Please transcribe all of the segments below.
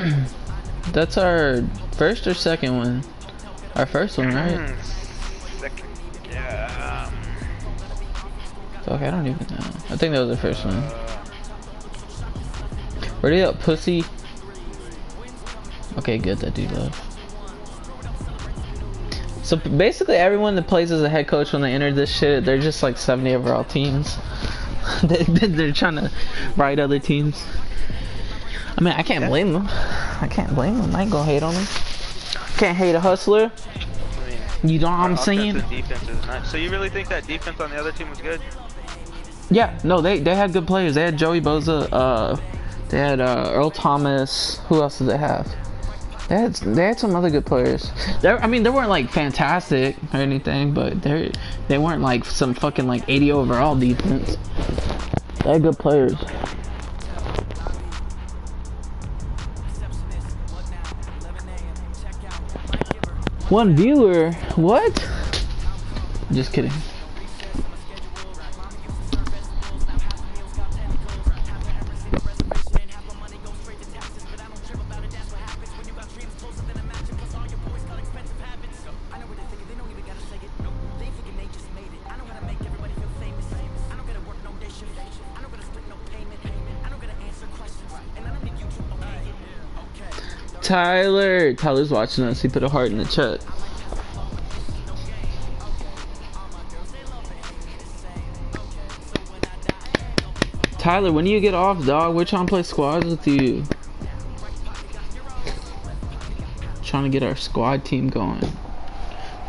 That's our first or second one? Our first one, right? Hmm, Second, yeah. um, Fuck, I don't even know. I think that was the first one. Ready up, pussy. Okay, good. That dude left. So basically, everyone that plays as a head coach when they enter this shit, they're just like 70 overall teams. they, they're trying to ride other teams. I mean, I can't blame them. I can't blame them. I ain't gonna hate on them. Can't hate a hustler. You know what I'm saying? offense and defense is not. So you really think that defense on the other team was good? Yeah, no, they they had good players. They had Joey Bosa, uh, they had uh, Earl Thomas. Who else did they have? They had they had some other good players. They, I mean, they weren't like fantastic or anything, but they they weren't like some fucking like 80 overall defense. They had good players. One viewer? What? Just kidding. Tyler. Tyler's watching us. He put a heart in the chat. Tyler, when do you get off, dog? We're trying to play squads with you. Trying to get our squad team going.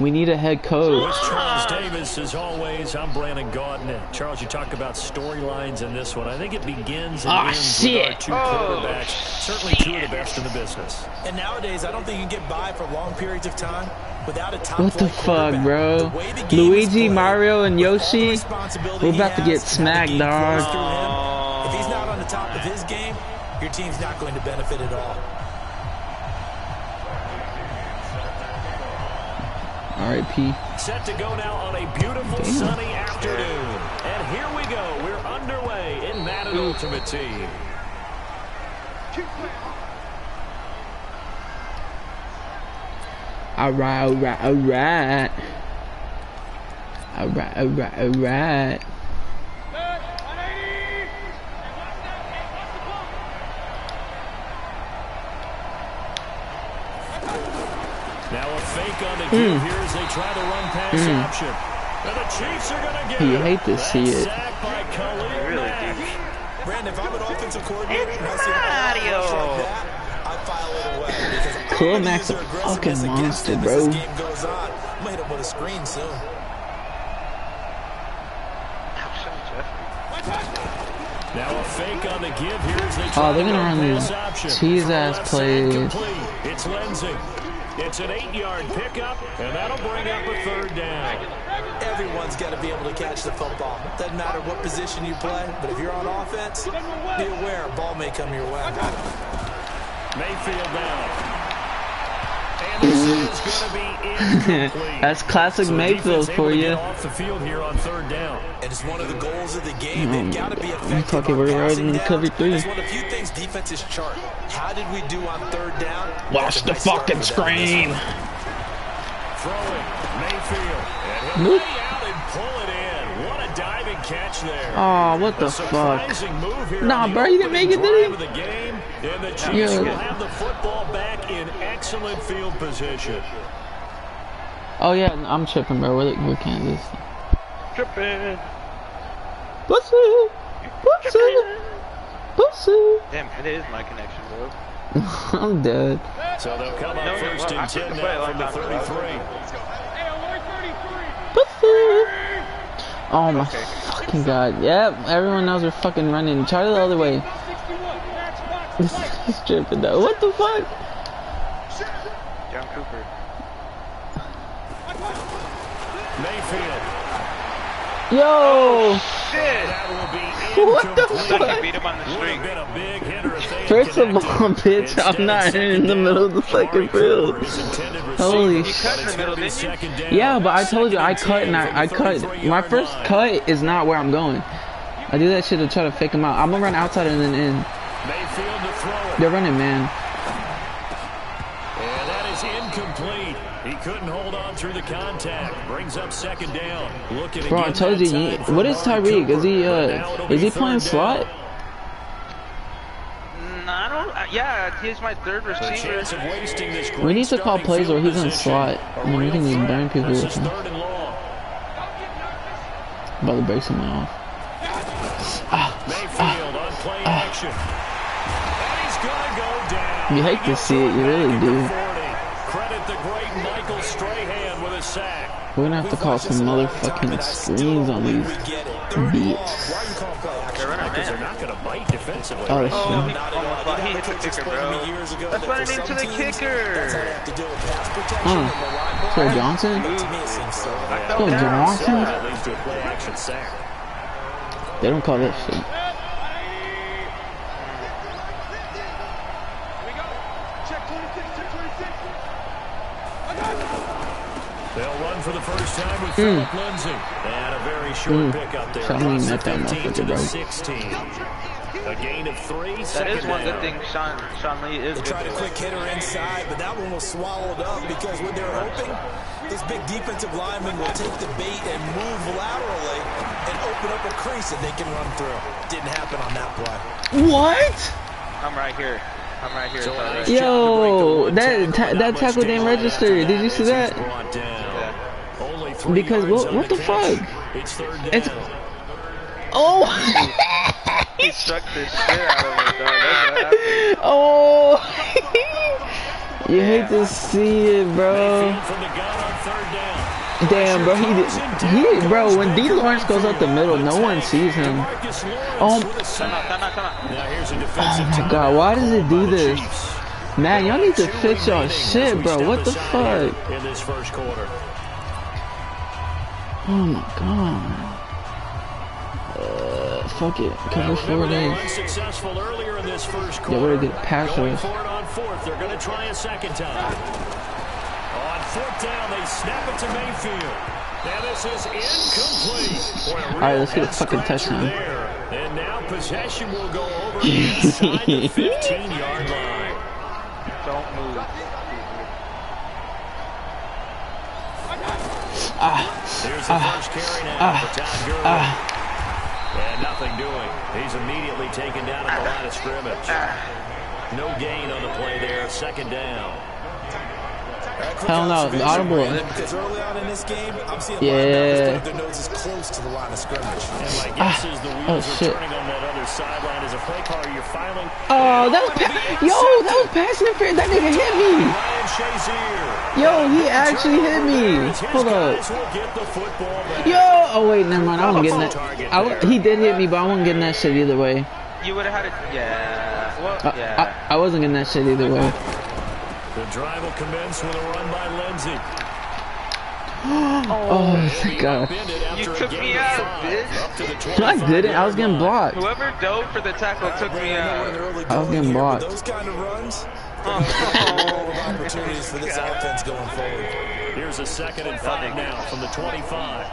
We need a head coach. With Charles Davis, as always, I'm Brandon Gaudin. Charles, you talk about storylines in this one. I think it begins and Ah, ends shit. with our two quarterbacks. Certainly two of the best in the business. And nowadays, I don't think you can get by for long periods of time without a top What the fuck, bro? The the Luigi, played, Mario, and Yoshi, we're he about to get and how the smacked, game dog. flows If he's not on the top of his game, your team's not going to benefit at all. R.I.P. Set to go now on a beautiful Damn. sunny afternoon. And here we go. We're underway in Madden hmm. Ultimate Team. Alright, alright, alright. Alright, alright, alright. Now a fake on the here as they try to run pass hmm. option. And the Chiefs are going to get You hate to see it. sacked by Khalil Really, Mack. Brandon, if I'm an offensive coordinator and I see a Mario. like that, I file it away because I'm Khalil Mack's a fucking monster, bro. As this game goes on, I'm hit him with a screen soon. Now a fake on the give here as they oh, they're gonna run these option. cheese ass plays. It's Lindsay. It's an eight-yard pickup, and that'll bring up a third down. Everyone's got to be able to catch the football. Doesn't matter what position you play, but if you're on offense, be aware ball may come your way. Mayfield down. That's classic So Mayfield for to you. Get off the field here on third down. And it's one of the goals of the game. Oh They've got to be God. effective Fucking on we're right in cover three. It's one of the few things defenses chart. How did we do on third down? Watch the nice fucking for them this screen. week. Throwing Mayfield. And he'll Nope. out and pull it in. What a diving catch there. Oh, what the fuck? surprising Nah, the bro, you didn't make it, did drive he? Of the game. And the Chiefs Yeah. will have the football back in excellent field position. Oh yeah, I'm tripping, bro. We're, we're Kansas. Tripping. Pussy, pussy, pussy. Damn, it is my connection, bro. I'm dead. So they'll come up No, first well, and 10 couldn't play a now long from the time ago. 33. Pussy. Oh my fucking god. Yep, everyone knows we're fucking running. Try the other way. He's tripping though. What the fuck? John Cooper. Mayfield. Yo! Oh, shit! That will be What the fuck? he beat him on the Would street. have been a big hitter if First of all, bitch, I'm not in the middle of the fucking field. Cooper, his intended Holy receiver. sh- You cut in But the middle, it's gonna be didn't you? second down. Yeah, but I told you I cut and and I, I cut. My first cut is not where I'm going. I do that shit to try to fake him out. I'm gonna run outside and then in. Mayfield to throw it. They're running man. And that is incomplete. He couldn't hold on through the contact. Brings up second down. Looking Bro, I told you. you time for what is Amari Tyreek? Is he uh is he playing down. slot? Mm, I don't. Uh, yeah, he's my third receiver. chance of wasting this We need to call plays where he's in slot, A and then we can just threat. burn people with is him. third and long. About to break something off. Mayfield on play You hate to see it, it you really back at the do. 40. Credit the great Michael Strahan with a sack. We're gonna have to call some motherfucking screens on these beats. Why are you calling play action? They're running Because they're man. not gonna. Oh, right? that's Oh, true. he Not at all. almost You he got hit the coach kicker, explained to me bro. years That's that running for into some the teams, kicker. That's how they have to deal with pass protection Huh. For the first time with Phillip Lindsay. And a very short Mm. pickup there. So I mean, Across the that that 15 to motherfucker, the bro. 16. A gain of three. That second is one down. good thing Sean Sean Lee is They good. tried a with. quick hitter inside, but that one was swallowed up because what they were hoping, this big defensive lineman will take the bait and move laterally and open up a crease that they can run through. Didn't happen on that play. What? I'm right here. I'm right here. So It's a all nice right. Yo, job to break the one that tackle, ta- that tackle didn't register. Did you that see as that? he's brought down. Yeah. Only three Because what- what the fuck? It's third down. It's- Oh! He struck the shit out of it, though. That's what happened. oh! you hate to see it, bro. Mayfield from the gun on third down. Damn, bro, he did. He, bro, when D. Lawrence goes up the middle, no one sees him. Oh. with a Come out, sack. come out, come out. Now here's a Oh my god, why does it do called by the this? Man, y'all need to fix y'all shit, bro. What the fuck? In this first quarter. Oh my god. Uh, fuck it. Now, Cover four remember they were days. unsuccessful earlier in this first Yeah, quarter. we're a good pass Going for it on fourth. They're going to try a second time. On fourth down, they snap it to Mayfield. Now this is incomplete. All right, let's get a fucking scratcher touchdown. There. And now possession will go over inside the 15-yard line. Don't move. Here's the first carry now for Todd Gurley. and nothing doing. He's immediately taken down at the line of scrimmage. No gain on the play there. Second down. That quick Hell no, observation, audible. Brandon, Because early on in this game, I'm seeing Yeah. linebackers put their noses close to the line of scrimmage. And my ah. guess is the oh, wheels are shit. turning on that other sideline as a play caller. You're filing. Oh, that was pa- yo, that was passing interference. That nigga hit me. Yo, he actually hit me. Hold up. guys will get the football back. Yo, oh wait, never mind. I wasn't getting that. I, he did hit me, but I wasn't getting that shit either way. You would have had it. Yeah. Well, I, yeah. I, I wasn't getting that shit either way. The drive will commence with a run by Lindsay. Oh my god. You took me out, five, bitch. Up to I didn't. I was getting blocked. Whoever dove for the tackle took me Brandon, I know we're out. I was getting blocked. Those kind of runs, Oh. full of opportunities for this offense going forward. Here's a second and five now from the 25.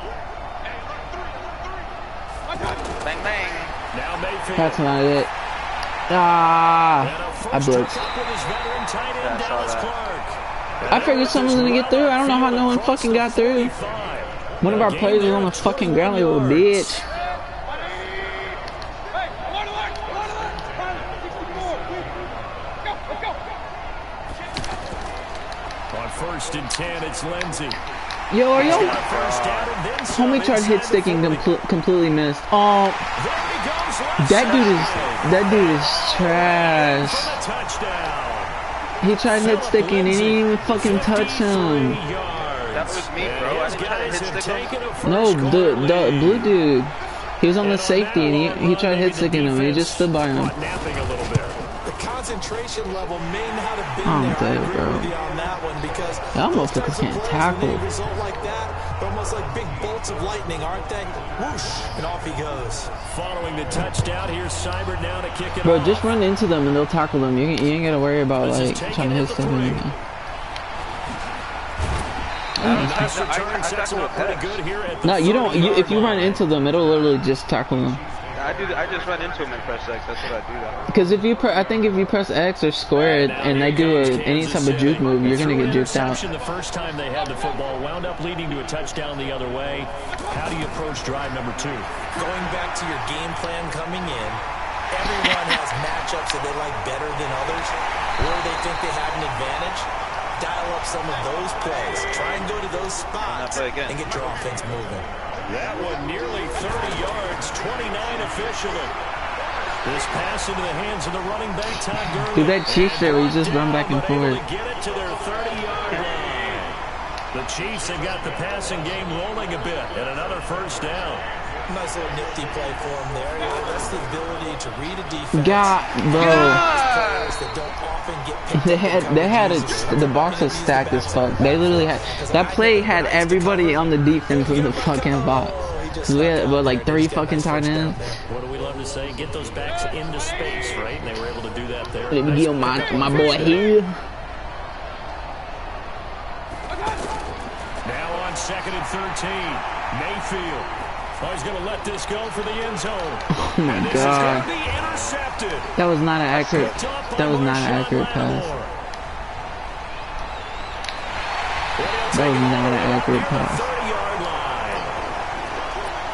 Bang, bang. Now Mayfield. That's not it. Ah, And a I first blitzed. to with his veteran tight end, Yeah, I saw that. I figured someone was gonna get through. I don't know how no one fucking got through. One of our players was on the fucking ground like a little bitch. On first and 10, it's Lindsay. Yo, are y'all? First down and then some Homie tried hit sticking 40. compl- completely missed. Oh, There he goes, left that dude is that dude is trash. For the touchdown. He tried hit sticking and he didn't even fucking touch him. That was me, bro. I didn't try to hit stick him. No, the the blue dude. He was on the safety and he he tried hit sticking him. He just stood by him. Napping a. The concentration level may not have been I'm there. Dead, bro. with you on that one because Y'all motherfuckers can't plays, tackle. Almost like big bolts of lightning, aren't they? Whoosh, and off he goes. Following the touchdown, here's Seibert now to kick it Bro, off. just run into them and they'll tackle them. You, you ain't gotta worry about This like taken trying to at hit the stuff. Nice return I sets him up pretty good here at the No, you don't. You, if you run into them, it'll literally just tackle them. I I do. I just run into him and press X. That's what I do. That. Because if you, pre I think if you press X or square and they do a, any type of juke move, you're gonna get juked out. The first time they had the football wound up leading to a touchdown the other way. How do you approach drive number two? Going back to your game plan coming in, everyone has matchups that they like better than others, where they think they have an advantage. Dial up some of those plays. Try and go to those spots and get your offense moving. That one nearly 30 yards, 29 officially. This pass into the hands of the running back, Todd Gurley. Dude, that Chiefs there, we just run back and forth. Get it to their 30-yard line. The Chiefs have got the passing game rolling a bit, and another first down. Nice little nifty play for him there. You know, that's the ability to read a defense. God, bro. They had they had it. The box was stacked as fuck. They literally had that play had everybody on the defense in the fucking box. Cause we had what, like three fucking tight ends. What do we love to say? Get those backs into space, right? And they were able to do that there. Let me get my my boy here. Now on second and 13, Mayfield. Oh, he's going to let this go for the end zone. Oh my god. That was not an accurate. That was not an accurate pass. That was not an accurate pass.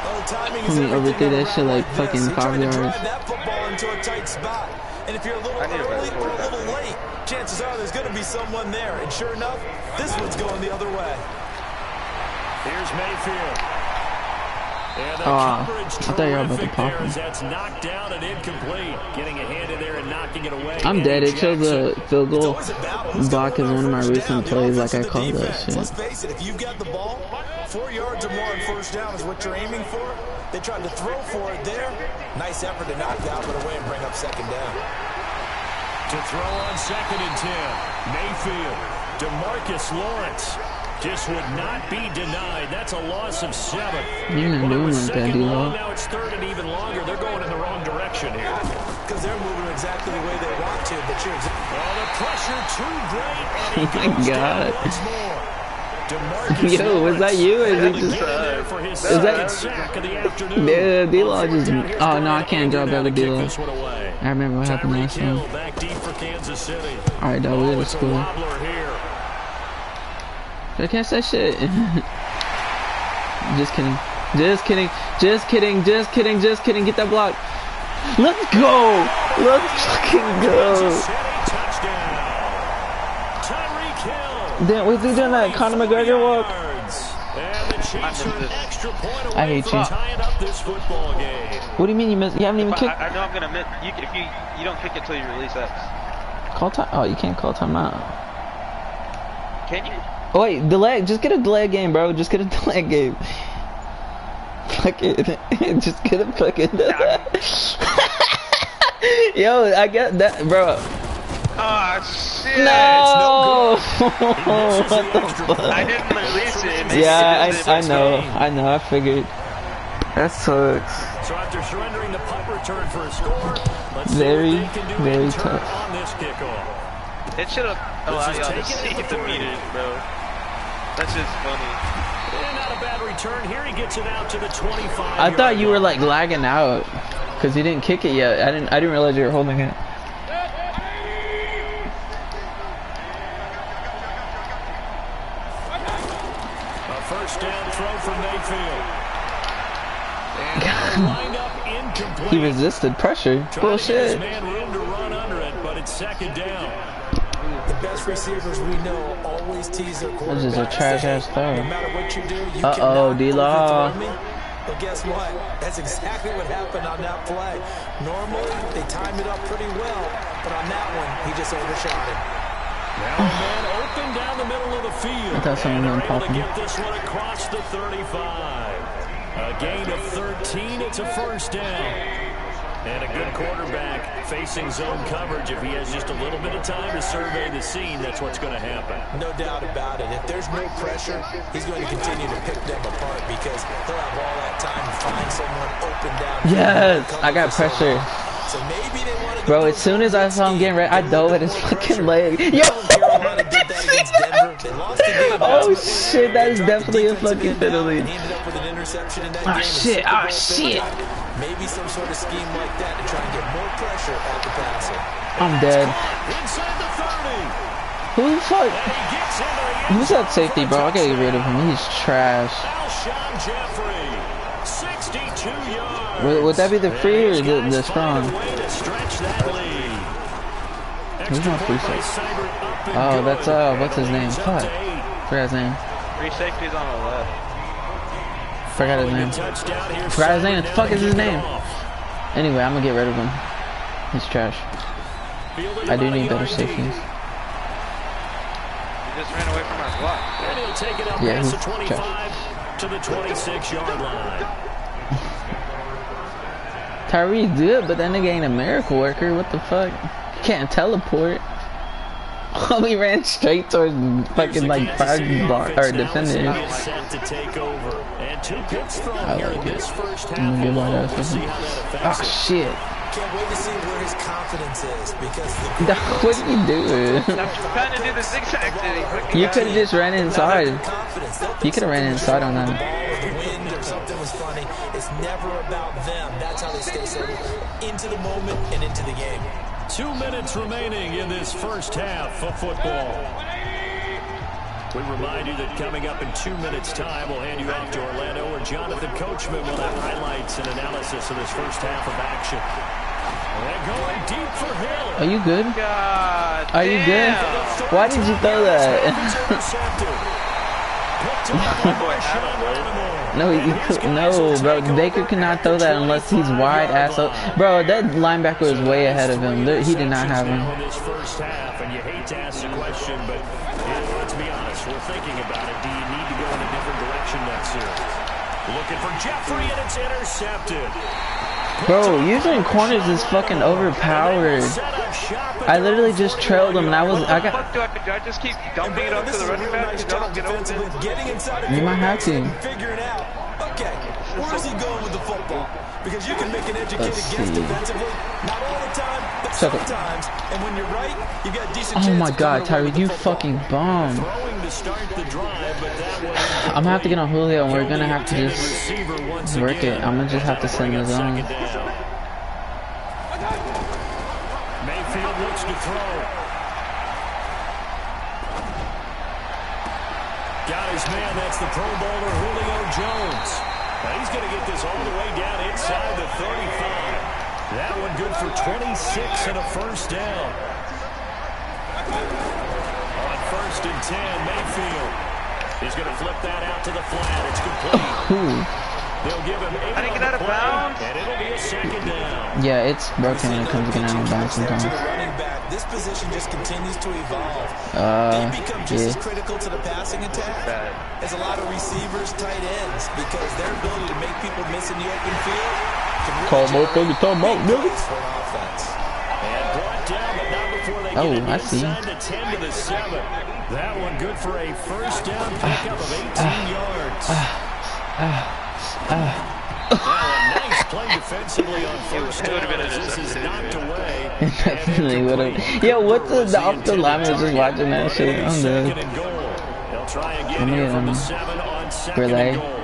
Oh, Homie overthrew that shit like fucking five yards. Into a tight spot. And if you're a little early or a little late, chances are there's going to be someone there. And sure enough, this one's going the other way. Here's Mayfield. The Oh, I thought you were about to pop him. That's knocked down and incomplete. Getting a hand in there and knocking it away. I'm dead. It Jackson. a field goal Always a battle. Who's block is one of my recent plays. Like I called that defense? Let's face it, if you've got the ball, four yards or more on first down is what you're aiming for. They tried to throw for it there. Nice effort to knock that one away and bring up second down. To throw on second and ten. Mayfield. Demarcus Lawrence. Just would not be denied. That's a loss of seven. You're not Well, it doing was like that, second D-Lo. Now it's third and even longer. They're going in the wrong direction here. Because they're moving exactly the way they want to, but you're exactly Oh, the pressure too great. And Oh my God. down once more. DeMarcus Yo, was that you is Lawrence it just- able to uh, get in there for Is that- sack of the afternoon. Yeah, D-Lo On just- third down, here's oh, no, I can't drop Ingram that to with kick D-Lo. this one away. I remember what happened last Hill time. back deep for Kansas City. All right, dog. We Oh, gotta it's a score. wobbler here. I can't say shit. just kidding. Just kidding. Just kidding. Just kidding. Just kidding. Get that block. Let's go. Let's fucking go. Kansas City touchdown. Damn, was he doing that Conor McGregor walk? Yards. And the Chiefs are an extra point away I hate you. tying up this football game. What do you mean you missed? You haven't even But kicked. I, I know I'm gonna miss. You, if you you don't kick it till you release X. Call time. Oh, you can't call time out. Can you? Oh, wait, delay. Just get a delay game, bro. Just get a delay game. Fuck it. Just get a fucking. Yo, I get that, bro. Oh shit! No! Misses what the fuck? I didn't release it. It Yeah, just I, I didn't- know, I know, I figured. That sucks. So after surrendering the punt return for a score, let's Very, see what they can do very tough. on this kickoff. It should have allowed is y'all to taken see at the the 40. meters, bro. That's just funny. And not a bad return here. He gets it out to the 25. I thought you were like lagging out because you didn't kick it yet. I didn't. I didn't realize you were holding it. A first down throw from Mayfield. And now lined up incomplete. He resisted pressure. Trying to give Bullshit. Best receivers we know always tease their quarterbacks. This is a trash-ass throw. No matter what you do, you Uh-oh, D-Law. But guess what? That's exactly what happened on that play. Normally, they time it up pretty well, but on that one, he just overshot it. Now a man open down the middle of the field. I thought someone and was they're able to popping. get this one across the 35. A gain of 13. It's a first down. And a good quarterback facing zone coverage. If he has just a little bit of time to survey the scene, that's what's going to happen. No doubt about it. If there's no pressure, he's going to continue to pick them apart because he'll have all that time to find someone open down. Yes, I got pressure. So maybe they want to Bro, as soon as I saw him getting ready, I dove at his fucking leg. Yo! Carolina did that against Denver. They lost the game. Oh shit, that is They dropped the definitely a fucking end down penalty. and ended up with an interception in that Ah, game. shit, Super ah, shit. Finish. Maybe some sort of scheme like that to try and get more pressure at the passer. I'm dead. Inside the 30. Who the fuck? And he gets into the end Who's that safety, bro? I gotta get rid of him. He's trash. 62. Would, would that be the free or the, the strong? a way to stretch that lead. Who's Extra my free safety? Seibert up and Oh, that's, uh, what's his name? lead's up Fuck. to eight. Forgot his name. Three safeties on the left. Forgot his name. the Forgot his name. The fuck is his name? Anyway, I'm gonna get rid of him. He's trash. I do need better yard deep. safeties. Just ran away from our block. And he'll take it up Yeah, past the he's 25 to the 26-yard line. Tyree's good, but that nigga ain't a miracle worker. What the fuck? Can't teleport. we ran straight towards fucking like five bar or thrown I like it. I'm gonna give my ass Oh shit! Can't wait to see where his confidence is because the What are you doing? I'm trying to do the zigzag thing. You could have just ran inside. You could have ran inside on that. Them. Into the moment and into the game. Two minutes remaining in this first half of football. We remind you that coming up in two minutes' time, we'll hand you off to Orlando, where Jonathan Coachman will have highlights and analysis of this first half of action. And going deep for Hill. Are you good? God. Are you good? Why did you throw that? No, could, no, bro. Baker cannot throw that unless he's wide ass up. Bro, that linebacker is way ahead of him. He did not have him. And you hate to ask the question, but let's be honest, we're thinking about it. Do you need to go in a different direction next series? Looking for Jeffrey, and it's intercepted. Bro, using corners is fucking overpowered. Set up shop at I literally just trailed him and I was I What the got fuck do I, do I just keep dumping it off This to the a running back? nice Because I job don't get over getting inside You might have to. figuring out, okay, where's he going with the football? Because you can make an educated guess defensively, not all the time, but Suck sometimes. And when you're right, you've got decent Oh chance my of god, coming away with Tyreek, the you football. fucking bum. I'm gonna have to get on Julio and we're gonna have to just work it. I'm gonna just have to send second down. Mayfield looks to throw. Got his man. That's the Pro Bowler Julio Jones. Now he's going to get this all the way down inside the 35. That one good for 26 and a first down. On first and 10, Mayfield. He's going to flip that out to the flat. It's complete. Ooh. They'll give him eight I didn't get out of bounds. And it'll be a second down. Yeah, it's broken when it comes to getting out of bounds To sometimes. the running back, this position just continues to evolve. Uh, they become just as yeah. critical to the passing attack as a lot of receivers, tight ends, because their ability to make people miss in the open field can really Call generate motherfucker, talk about, nigga. plays for an offense. And brought down, but not before they Oh, I see. inside 10 to the 7. That one good for a first down ah, pickup of ah, 18 ah, yards. Now, a nice play defensively on first It down been as this is intercepted. knocked away. Definitely would have. Yo, what the, the off the lineman was just watching that shit. I'm Second dead. goal. They'll try again Let me, here from the 7 on second relay. and goal.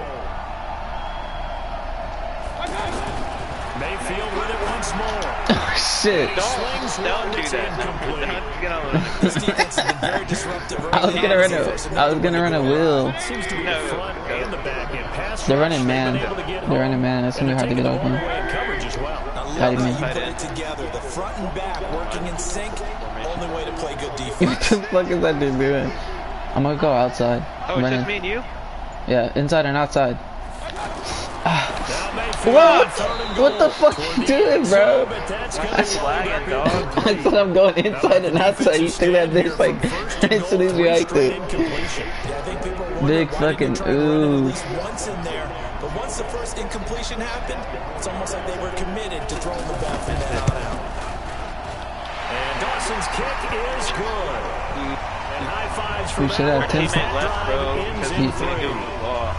Shit. Don't, don't do that. incomplete. Don't get on the This defense has been very disruptive. I was gonna run a, I was gonna run a wheel. Seems to be No, the front go. and the back end. Pass They're running man. been able to get They're running man. That's And gonna be hard to get taking the open. ball away in coverage as well. I love How do how you you mean? put it together. The front and back working in sync. Only way to play good What defense. the fuck is that dude doing? I'm gonna go outside. Oh, it's just me and you? Yeah, inside and outside. Ah. What? on third and What the fuck you doing, bro? zone, but that's gonna be Lagging, lined up dog. I said I'm going inside and outside. You took that bitch like as soon as you hiked it. Yeah, I think people are Big fucking they try to run it ooh. Once in there, but once the first incompletion happened, it's almost like they were committed to throwing the ball from on out. And Dawson's kick is good. And high fives for We should have that. 10 Teammate That left, bro.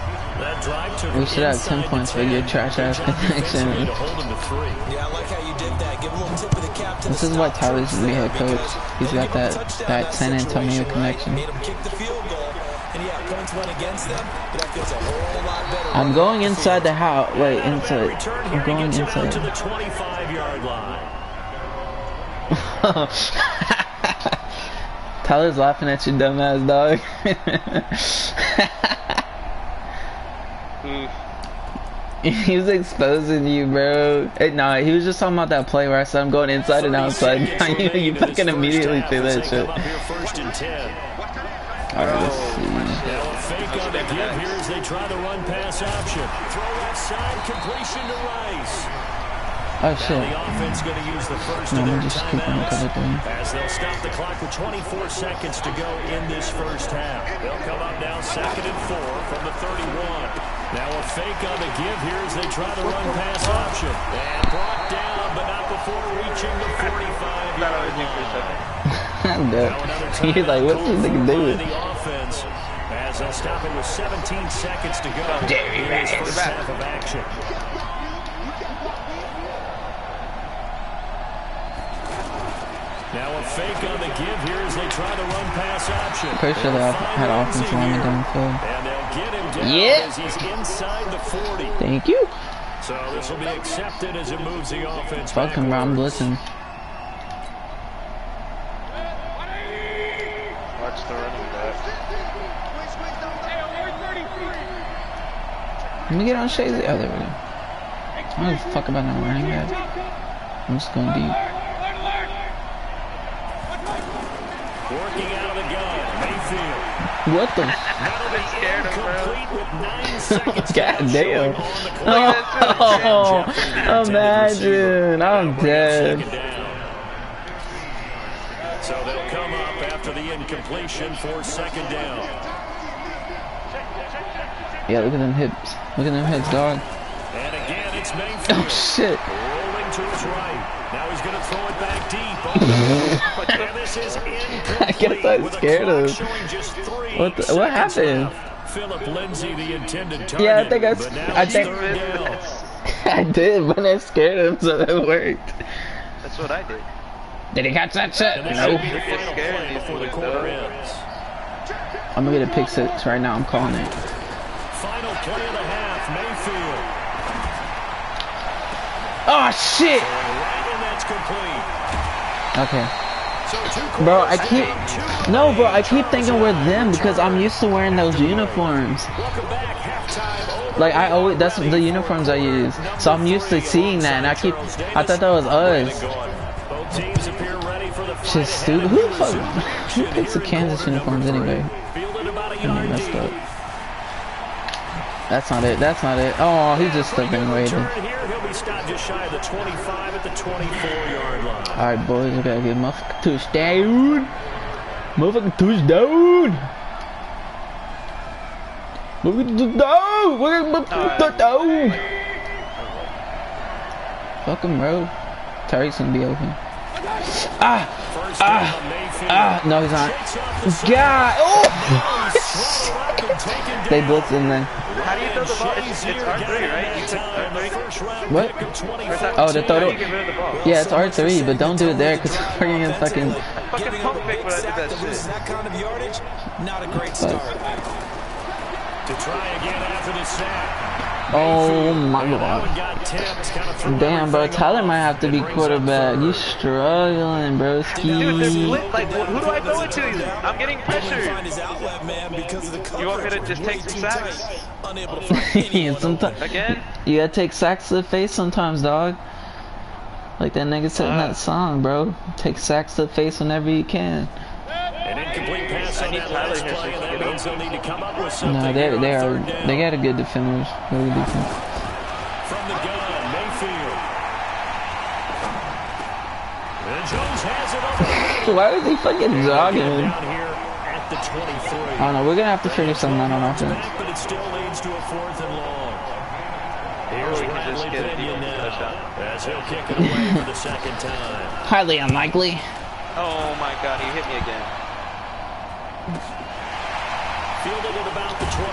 We should have 10 points for your 10. trash ass connection. defensively to hold him to three. Yeah, I like how you did that. Give a little tip of the cap This is why Tyler's Tyler troops be head coach. He's got give them a that- touchdown that in San Antonio situation, right? connection. Made them kick the field goal. And yeah, points went against them, but that feels a whole lot better. I'm going inside the house. Wait, inside. Return. I'm going gets it out inside. to the 25-yard line. Tyler's laughing at you, dumbass dog. Oof. he was exposing you, bro. Hey, nah, he was just talking about that play where I said I'm going inside and outside. you, you fucking immediately say that shit. come up first and 10. Alright, let's see. Fake on the give here as they try the run pass option. Throw that completion to Rice. Oh Now shit. the offense going to use the first No, of I'm their just keeping the cover thing. as they'll stop the clock with 24 seconds to go in this first half. They'll come up now second and four from the 31. Now a fake on the give here as they try the run pass option. And brought down, but not before reaching the 45 yard was you for a line. second. I'm dead. He's like, what's this timeout nigga called doing? The offense as they'll stop it with 17 seconds to go Jerry in this Rice. first half of action. Now a fake on the give here as they try the run pass option. Pretty sure they They'll all find had Lindsay offensive linemen here. downfield. And they'll get him down Yeah. as he's inside the 40. Thank you. So this will be accepted as it moves the offense Fuck him, bro. I'm backwards. blitzing. Watch the running back. Let me get on Shazy. Oh, there we go. I don't give a fuck about no running back. I'm just going deep. Working out of the gun, Mayfield. What the? That'll be scared him, bro. incomplete with nine seconds God damn. showing on the clock. Oh, Jefferson, the intended receiver. imagine. I'm Bring up second dead. So they'll come up after the incompletion for second down. Yeah, look at them hips. Look at them hips, dog. And again, it's oh, Mayfield. Oh shit. Rolling to his right. Now he's going to throw it back deep. Oh, and this is incomplete. I guess I with the scared clock him. showing just three What the- what happened? Phillip Lindsay, the intended target. Yeah, I think I s- but now I think- I did, but I scared him, so that worked. That's what I did. Did he catch that shit? And this No. should be the final scared play before the easily, quarter though. ends. I'm gonna get a pick six right now. I'm calling it. Final play of the half, Mayfield. Oh shit. Right, and that's complete. Okay. Bro, I keep no, bro. I keep thinking we're them because I'm used to wearing those uniforms. Welcome back, halftime over. Like I always, that's the uniforms I use. So I'm used to seeing that, and I keep, I thought that was us. Both teams appear ready for the Shit, stupid. Who the fuck? Who picks the Kansas uniforms anyway? Fielded about a I messed up. That's not it. That's not it. Oh, he just stuck in waiting. Return here, he'll be stopped just shy of the 25 at the 24-yard line. All right, boys, we gotta get motherfucking touchdown. Motherfucking touchdown. Motherfucking touchdown. Motherfucking touchdown. Fuck him, bro. Tyreek's gonna be open. Ah, Ah. ah, no, he's not. Shakes off the snap. God, oh! Swallowed up and taken They blitzed in there. How throw the ball? It's, it's R3, right? You took R3? What? Oh, the How throw. do you get rid of the ball? Yeah, it's R3, but don't do it there because we're gonna fucking. Fucking pump fake when I did that That shit. that kind of yardage, not a great start. To try again after the sack. Oh my god. one got tipped, kind of threw Damn, bro. Tyler might have to be It brings up quarterback. You struggling, bro. Dude, they're split. Like, who do I throw it to? I'm getting pressured. his outlet man because of. You want me to just take some too sacks? tight. Unable to find anyone open. Sometimes Again? you gotta take sacks to the face sometimes, dog. Like that nigga said in that uh. song, bro. Take sacks to the face whenever you can. An incomplete pass on that last play, so he and can that get means they'll need to come up with something. No, they they are they got a good defenders. Really decent. From the gun, Mayfield. And Jones has it over. Why is he fucking jogging? Down here at the 23. I don't know. We're gonna have to figure something out on Runs offense. back, but it still leads to a fourth and long. Here's we can just Bradley get Pinion now as he'll kick it away for the second time. Highly unlikely. Oh my god, he hit me again. Fielded at about the 28.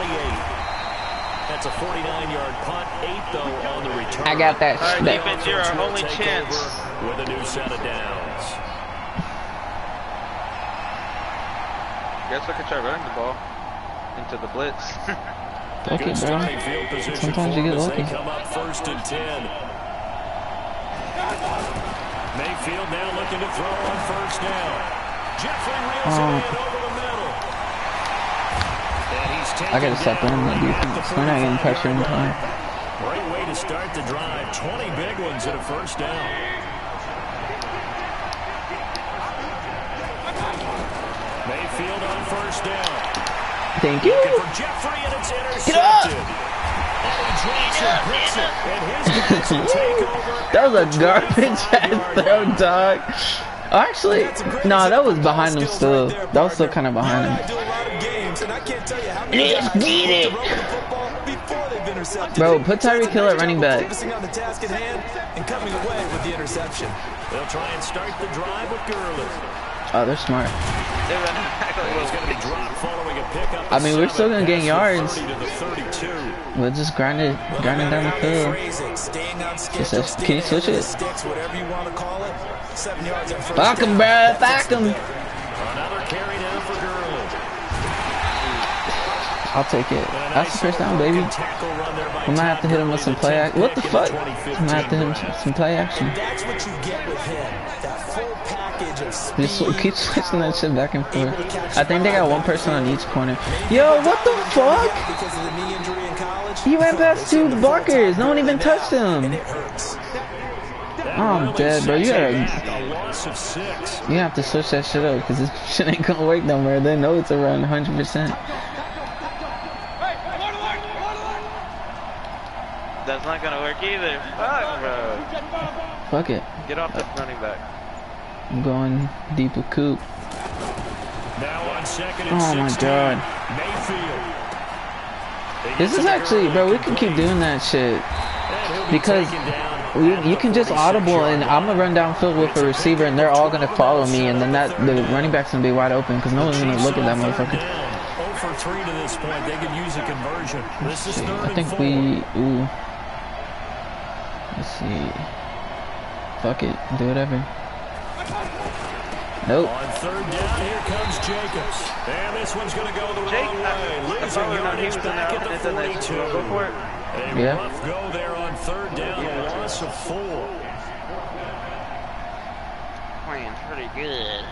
That's a 49-yard punt, eight though on the return. I got that. All right, that- defense, you're our only chance. over With a new set of downs. Guess I could try running the ball. into the blitz. Fuck it, bro. starting field position Sometimes you get them as they lucky. come up first and 10. Mayfield now looking to throw on first down. Jeffrey reels Oh. it in over I gotta step in down the at the defense. We're not getting pressure in time. Great way to start the drive. 20 big ones at a first down. Mayfield on first down. Thank you. Looking for Jeffrey, and it's intercepted. up! And it, picks it, and his guys will take over. That was a garbage ass throw, dog. Actually, no, that was behind him still. That was still kind of behind I him. Let's get it. thrown the football before they've intercepted Bro, put So Tyreek Hill at running back. Focusing on the task at hand and coming away with the interception. They'll try and start the drive with Gurley. Oh, they're smart. They're running back like He's going to be little dropped following a pickup. I mean, we're still gonna gain yards. 30 to the 32. We'll just grind it, grind it down the field. phrase it, staying on Just schedule, can you switch it? of the Sticks, whatever you want to call it. Seven yards on first Fuck 'em, down. bruh, That takes fuck 'em. the day. Another carry now for Gurley. I'll take it. That's the first down, baby. broken tackle run there We might have to hit him with some play action. What the fuck? We might have to hit him draft. some, play action. That's what you get with him. That full package of speed. Just keep switching that shit back and forth. I think they got one person on each corner. Yo, what the fuck? Because of the knee injury in college. He ran past two blockers. No one even touched him. it hurts. That Oh, I'm dead, bro. You gotta- it back, a loss of six. You have to switch that shit up because this shit ain't gonna work no more. They know it's around 100%. That's not gonna work either. Fuck, bro. Fuck it. Get off the running back. I'm going deep with Coop. Now on second and Oh my God. Mayfield. This is actually, bro, we can keep doing that shit. And he'll be Because taken down You, at you the can just audible and I'm gonna run downfield with a receiver and they're all gonna follow me and then that the running back's gonna be wide open because no one's gonna look at that on motherfucker. down. 0 for 3 to this point. They could use a conversion. This is See, third I think we ooh. Let's see. Fuck it, do whatever. Nope. On third down, here comes Jacobs. And this one's going to go the Jake, wrong I, way. I Losing probably known he yardage was in back there at the and then they 42. go for it. A Yeah. rough go there on third down, a loss of four. Playing pretty good.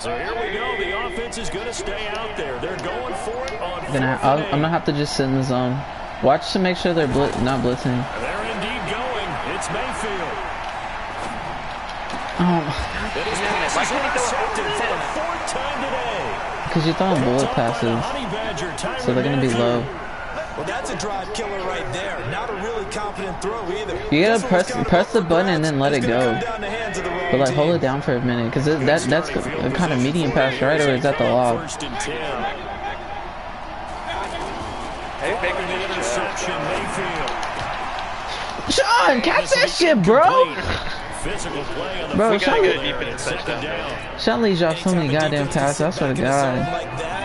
So here we go. The offense is going to stay out there. They're going for it on Gonna, fourth I'll, I'm gonna have to just sit in the zone. Watch to make sure they're blit, not blitzing. They're indeed going. It's Mayfield. Oh, That is Why passes can't he throw intercepted for the fourth time today. because you're throwing bullet Picked up by the passes, Honey Badger, Tyrann so they're gonna be low. Well, that's a drive killer right there. Not a really confident throw either. You gotta one press press the button and then let it go. come down the hands of the wrong But like hold it down for a minute, because that that's a kind of medium pass, right? Or is that the a lob? First and ten. Hey, Baker Following the did a interception, Mayfield. Sean, catch that shit, bro. Physical play on the Bro, Sean- there. Deep in the Second touchdown. down. Sean leaves y'all so many goddamn passes. I swear to God.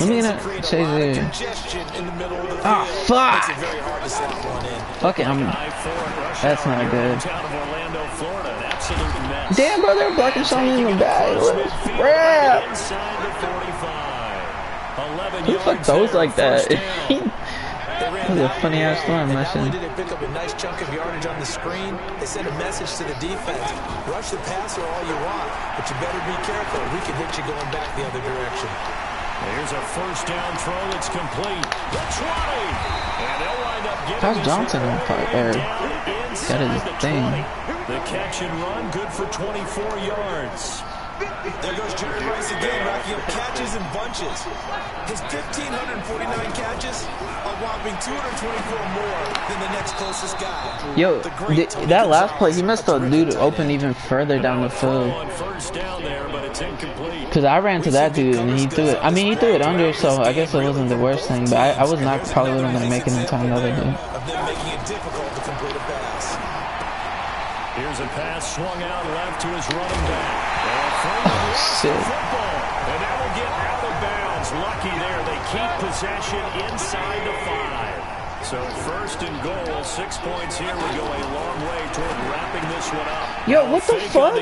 Like that, it Let me tends get to a create chase lot of it. congestion in the Ah, field. fuck. It. Fuck it, I'm. I-4 That's not good. Damn, bro, they're blocking Sean in the back. Crap? Inside the 45. 11 Who the fuck throws like that? That was a funny ass only shit. did they pick up a nice chunk of yardage on the screen, they sent a message to the defense. Rush the passer all you want, but you better be careful. We can hit you going back the other direction. Here's a first down throw that's complete. The 20. And they'll wind up getting How's Johnson all on the fire? way Or down his the thing. 20. The catch and run, good for 24 yards. There goes Jerry Rice again, racking up catches and bunches. His 1,549 catches, a whopping 224 more than the next closest guy. Yo, The great th- that last play, he must a have dude tight open even further down the field. on first down there, but it's incomplete. Cause I ran to that dude and he threw it. I mean, he threw it under, so I guess it wasn't the worst thing. But I, I was not probably gonna make it in time the other day. Of them making it difficult to complete a pass. Here's a pass swung out left to his running back. Football. And that will get out of bounds. Lucky there. They keep possession inside the five. So first and goal, six points here would go a long way toward wrapping this one up. Yo, what the fuck?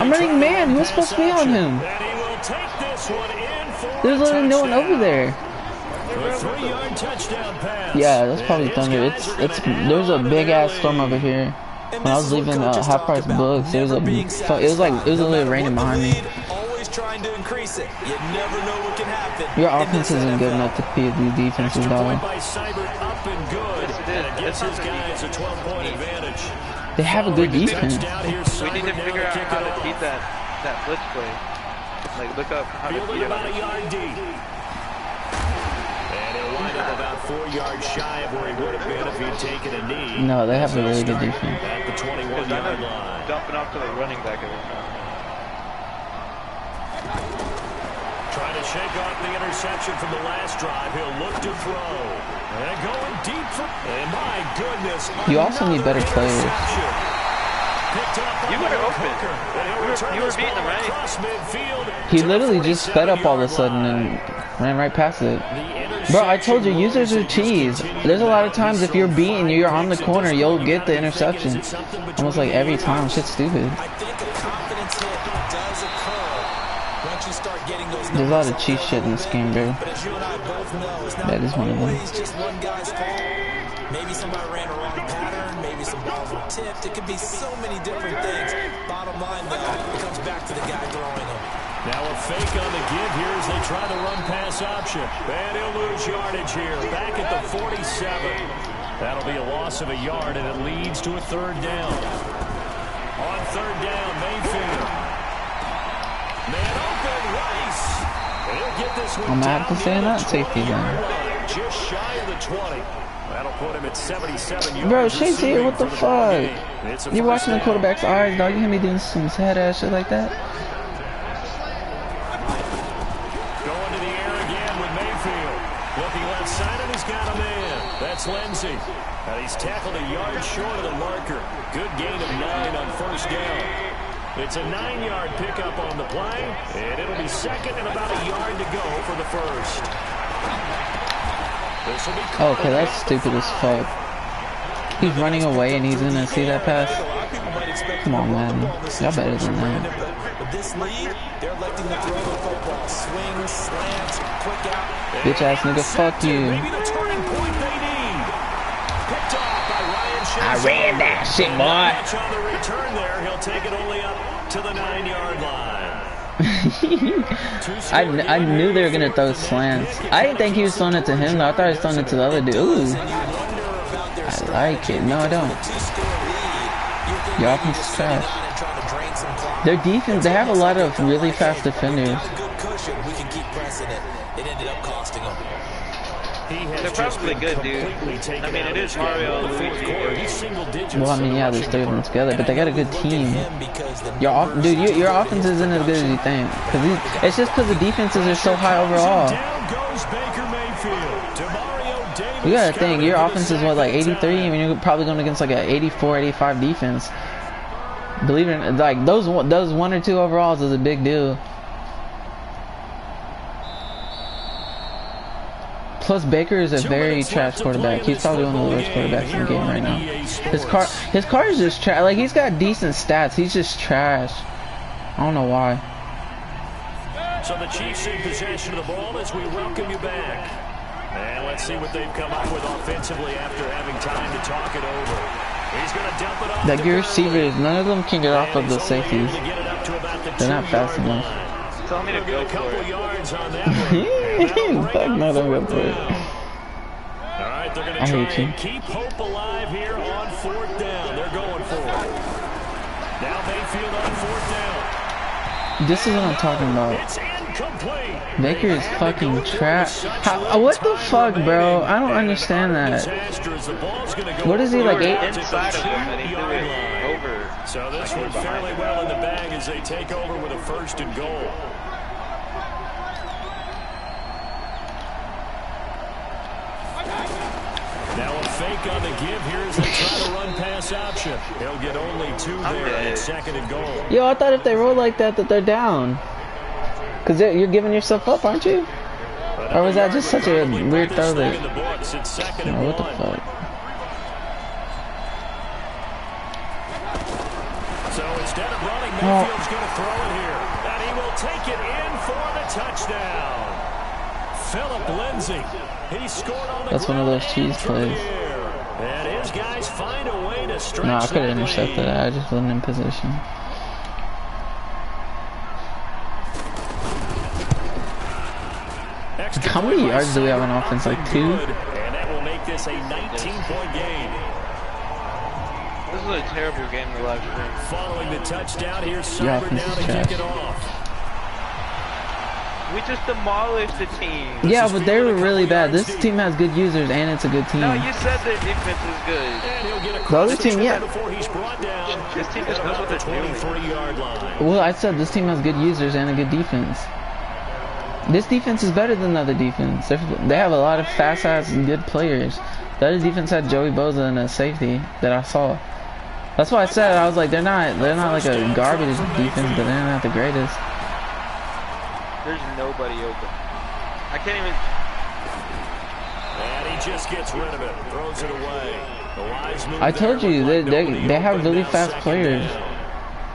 I'm running man. Who's supposed to be on him? There's literally no one over there. Yeah, that's probably Thunder. It's it's there's a big ass storm over here. And When I was leaving uh, coaches half price books, there was a so it was like it was satisfied. literally No raining matter what behind the me. Always trying to increase it. You never know what can happen. Your in offense isn't good enough to beat these defenses, Extra point dog. by up and good. Yes, it And is. it gives That's his not guys a 12-point advantage. They have a good defense. We need to figure out how to off. beat that that blitz play. Like look up how to beat about a it. About four yards shy of where he would have been if he'd taken a knee. No, they have a really good start defense. At the Because I 21-yard line. dumping off to the running back every time. Trying to shake off the interception from the last drive. He'll look to throw. And going deep for... And my goodness. You also need better players. interception. Picked up by You were Luke open. He'll You were- you were beating ball him, right? He literally just sped up all of a sudden and ran right past it. Bro, I told you, users are cheese. There's a lot of times if you're beaten, you're on the corner, you'll get the interception. Almost like every time. Shit's stupid. There's a lot of cheese shit in this game, bro. That is one of them. Maybe somebody ran a wrong pattern. Maybe some balls were tipped. It could be so many different things. Bottom line, though, it comes back to the guy throwing them. Now a fake on the give here as they try to run pass option. And he'll lose yardage here. Back at the 47. That'll be a loss of a yard, and it leads to a third down. On third down, Mayfield. Man open, Rice. And he'll get this one I'm down to say that safety 20-yard then. line, Just shy of the 20. That'll put him at 77 yards. Bro, Shane's here, what the fuck? game. It's a You're watching the quarterback's eyes, dog. You hear me doing some head ass shit like that? Going to the air again with Mayfield. Looking left side, and he's got a man. That's Lindsay. And he's tackled a yard short of the marker. Good gain of nine on first down. It's a nine-yard pickup on the play, and it'll be second and about a yard to go for the first. This will be okay, that's stupid as fuck. He's running away and he's gonna see that pass. A lot of people might expect Come on, him to run man. the ball in this Y'all better than that. But this lead, they're electing to throw the football. Swings, slants, quick out. Bitch ass nigga, fuck you. I ran that shit, boy. I, I knew they were gonna throw slants. I didn't think he was throwing it to him though. I thought he was throwing it to the other dude. Ooh, I like it. No, I don't. Maybe offense just trash. Their defense, they have a lot of really fast defenders. Probably good, dude. I mean, out it of is this game. Mario In the fourth Luigi quarter, here. He's single digits. Well, I mean, in yeah, they're rushing three of them together, but they got a good team. Your off, dude, your, your offense isn't as good as you think. Cause these, it's just because the defenses are so high overall. Down goes Baker Mayfield. To Mario You gotta think, your offense is what, like 83? I mean, you're probably going against like an 84, 85 defense. Believe it or not, like those those one or two overalls is a big deal. Plus, Baker is a Two very trash left to play quarterback. He's probably one of the worst quarterbacks in the game right now. His car, his car is just trash. Like he's got decent stats. He's just trash. I don't know why. So the Chiefs in possession of the ball as we welcome you back. And let's see what they've come up with offensively after having time to talk it over. He's going to dump it off. Like to your Gurley. receivers, none of them can get off of the he's only able safeties. to get it up to about the They're not fast enough. Tell me to go get a couple for it. yards on that one. And that'll bring Fuck up no, don't go fourth for it. down. All right, they're going to I hate you. keep hope alive here on fourth down. They're going for it. Now Mayfield on fourth down. This is what I'm talking about. It's. Baker is fucking trash. Uh, what the fuck, bro? I don't understand that. What is he, like, eight- inside of him and he threw it over. So this Like, one's behind fairly well in the bag as they take over with a first and goal. Now a fake on the give here as they try to run pass option. He'll get only two I'm there dead. at second and goal. Yo, I thought if they roll like that, that they're down. Cause you're giving yourself up, aren't you? But Or was that just such a weird throw that? In the books, it's second and Oh, what the fuck? So instead of running, Oh. Mayfield's going to throw it here. And he will take it in for the touchdown. Phillip Lindsay. He scored on the That's one of those cheese and through the plays. Air. And his guys find a way to stretch No, I could have intercepted lead. that. I just wasn't in position. Extra How many yards do we have on offense? Like two? good, And that will make this a 19-point game. This is a terrible game to watch. Following the touchdown, here's Yeah, Cyber now is to trash. kick it off. We just demolished the team. Yeah, but they were really bad. This deep. team has good users and it's a good team. No, you said their defense is good. And he'll The other team, yeah. before he's brought down This team just knows what they're doing. Well, I said this team has good users and a good defense. This defense is better than the other defense. They're, they have a lot of fast-ass and good players. The other defense had Joey Bosa and a safety that I saw. That's why I said I was like they're not they're not like a garbage defense, but they're not the greatest. There's nobody open. I can't even. And he just gets rid of it, throws it away. The Lions move I told you they they, they have really fast players. down.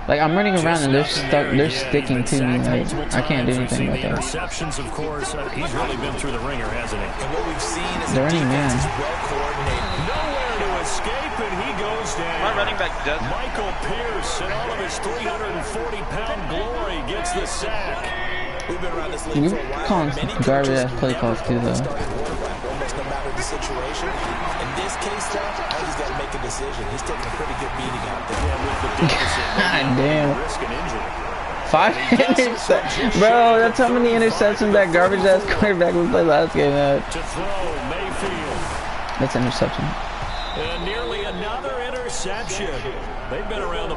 Like I'm running around and they're stuck they're sticking to me. Like I can't do anything seen about the that. interceptions, of course. Uh, he's really been through the ringer, hasn't he? And what we've seen is They're a running man. well coordinated. Nowhere to escape, and he goes down. My running back does. Michael Pierce, and all of his 340-pound glory, gets the sack. We've been around this league You for a while. calling Many some garbage ass play calls too, though. almost no matter the situation. In this case, though, I think he's got to make a decision. He's taking a pretty good beating out there. And with the deficit, God damn. risk an injury. Five interceptions. Bro, that's how many interceptions that garbage ass quarterback we played last game had. To throw, Mayfield. That's interception. And nearly another interception. They've been around the ball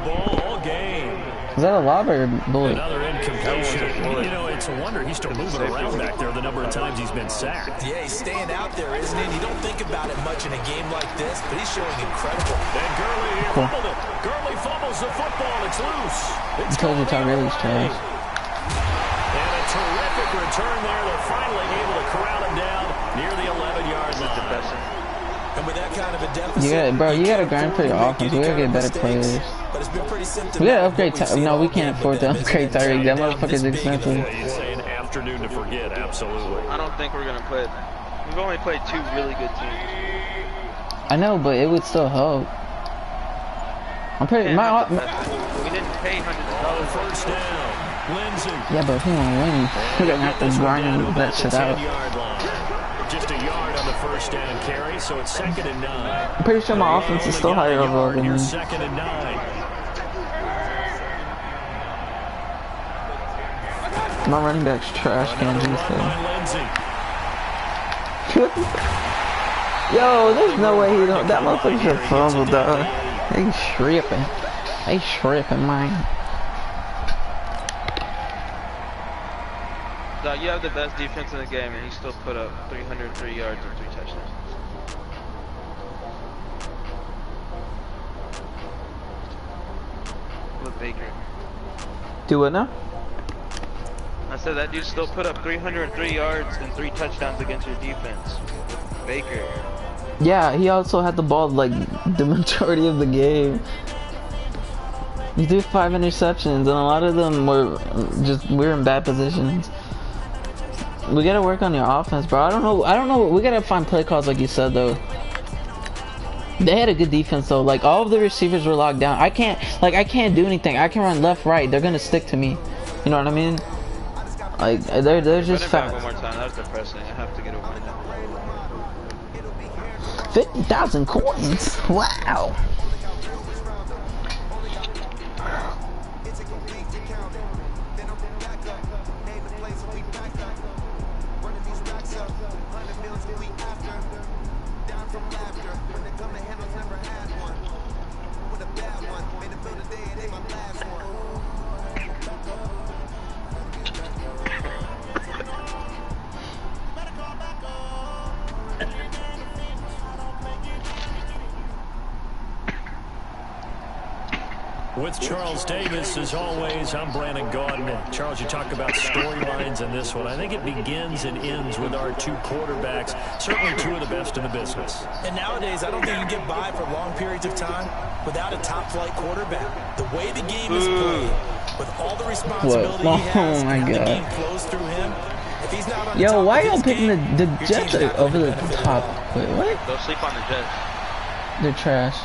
all game. Is that a lob or a bullet? Another incompletion. You know, it's a wonder he's still moving around back there the number of times he's been sacked. Yeah, he's staying out there, isn't he? You don't think about it much in a game like this, but he's showing incredible. And Gurley here Cool. fumbled it. Gurley fumbles the football. It's loose. It's I told you gonna be trash. And a terrific return there. They're finally able to corral him down near the 11-yard line. And with that kind of a deficit, You gotta, bro, you gotta grind for your offense. We gotta get better kind of players. Mistakes. But it's been pretty symptomatic We gotta upgrade. we've Ty- no, we can't afford to upgrade one Tyreek. That down motherfucker's this big of a expensive. Yeah, say an afternoon to forget. Absolutely. I don't think we're gonna play. We've only played two really good teams. I know, but it would still help. I'm pretty. My, have my we didn't pay hundreds of On dollars. first down, Lindsay. yeah, but if we wanna win, we're gonna have to grind down that about the shit out. Just a yard on the first down carry, so it's second and nine. I'm pretty sure my offense is still higher overall than You're second and nine. My running back's trash. Do run so. Yo, there's no way he don't. That motherfucker should fumble, dog. They tripping. They tripping, man. Dog, you have the best defense in the game, and he still put up 303 yards and three touchdowns. With Baker. Do what now? I said that dude still put up 303 yards and three touchdowns against your defense. Baker. Yeah, he also had the ball like the majority of the game. He threw five interceptions, and a lot of them were just we are in bad positions. We gotta work on your offense, bro. I don't know. I don't know. We gotta find play calls, like you said, though. They had a good defense, though. Like all of the receivers were locked down. I can't, like, I can't do anything. I can run left, right. They're gonna stick to me. You know what I mean? Like they're they're just it one more time. That was depressing. I have to get a win. Fifty thousand coins. Wow. Charles Davis, as always, I'm Brandon Gaudin. Charles, you talk about storylines in this one. I think it begins and ends with our two quarterbacks, certainly two of the best in the business. And nowadays, I don't think you get by for long periods of time without a top-flight quarterback. The way the game is played, with all the responsibility What? he has, Oh, my and God. the game flows through him, if he's not on the Yo, top why of y'all picking the, game, the your Jets over the top? it. Wait, what? Don't sleep on the Jets. They're trash.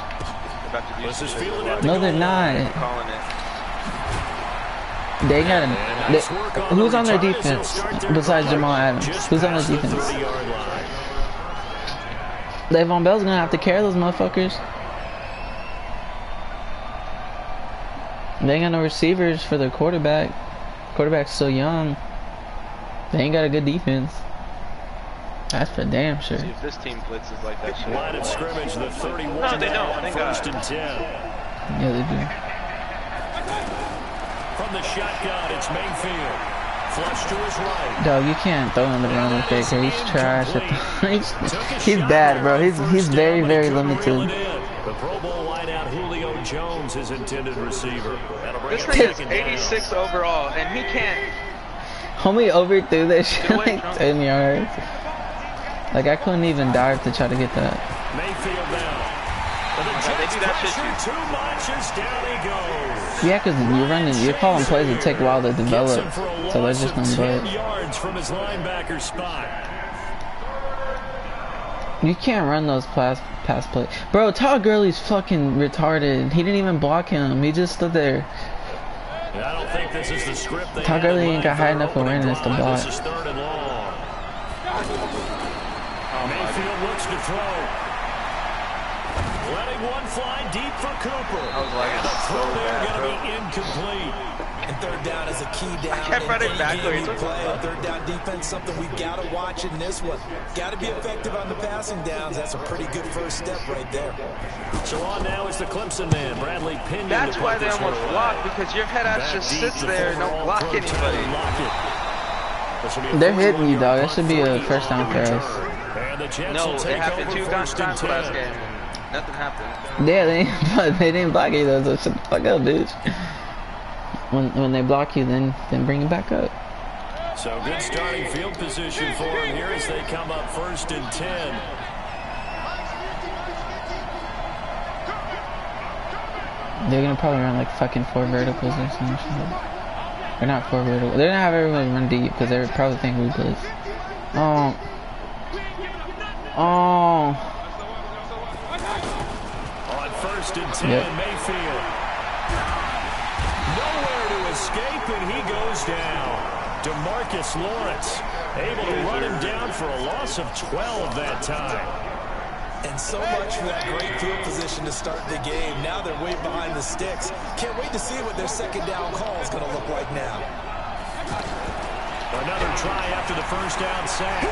They're about to do This is something. fielded at No, they're not. Calling it. They got And a. nice on who's the on their return as they'll defense besides drive Jamal Adams? Who's on their the defense? 30-yard. Le'Veon Bell's gonna have to carry those motherfuckers. They ain't got no receivers for their quarterback. Quarterback's still young. They ain't got a good defense. That's for damn sure. See if this team blitzes like that shit. Line of scrimmage, the 31 No, they don't. on Thank uh, first God. and 10. Yeah, they do. From the shotgun, it's Mayfield. Flush to his right. Dog, you can't throw him the run with Baker. He's trash. At the, he's, he's bad, bro. He's he's very very limited. The Pro Bowl wideout Julio Jones is intended receiver. This thing is 86 overall, and he can't. Homie overthrew that shit Wait, like 10 yards. Like I couldn't even dive to try to get that. Mayfield now. But the they Jets do that shit pressure too much as down he goes. Yeah, because you're running, you're calling plays that take a while to develop. him for a So they're just of gonna 10 blitz. yards from his linebacker spot. You can't run those pass pass plays. Bro, Todd Gurley's fucking retarded. He didn't even block him. He just stood there. I don't think this is the script Todd Gurley ain't got high enough awareness to drive. block. To throw. Letting one fly deep for Cooper. I was like, and the throw so there bad, going to bro. be incomplete. And third down is a key down. I kept in running any backwards. game play. And third down defense, something we got to watch in this one. Got to be effective on the passing downs. That's a pretty good first step right there. So on now is the Clemson man, Bradley Pinion. That's to why they almost away. block because your head ass just sits there and don't block anybody. Lockett. This will be a They're hitting you, one-yard dog. That should be a first down on for the us. return. And the Jets No, will it happened over two first times last game. and Nothing happened. Yeah, they but they didn't block you though. So shut the fuck up, bitch. When when they block you, then then bring it back up. So good starting field position for him here as they come up first and 10. They're gonna probably run like fucking four verticals or some shit. Or not four verticals. They're gonna have everybody run deep because they're probably think we blitz. Oh. Um, Oh. On first and 10, Yep. Mayfield. Nowhere to escape, and he goes down. Demarcus Lawrence able to run him down for a loss of 12 that time. And so much for that great field position to start the game. Now they're way behind the sticks. Can't wait to see what their second down call is going to look like now. Another try after the first down sack.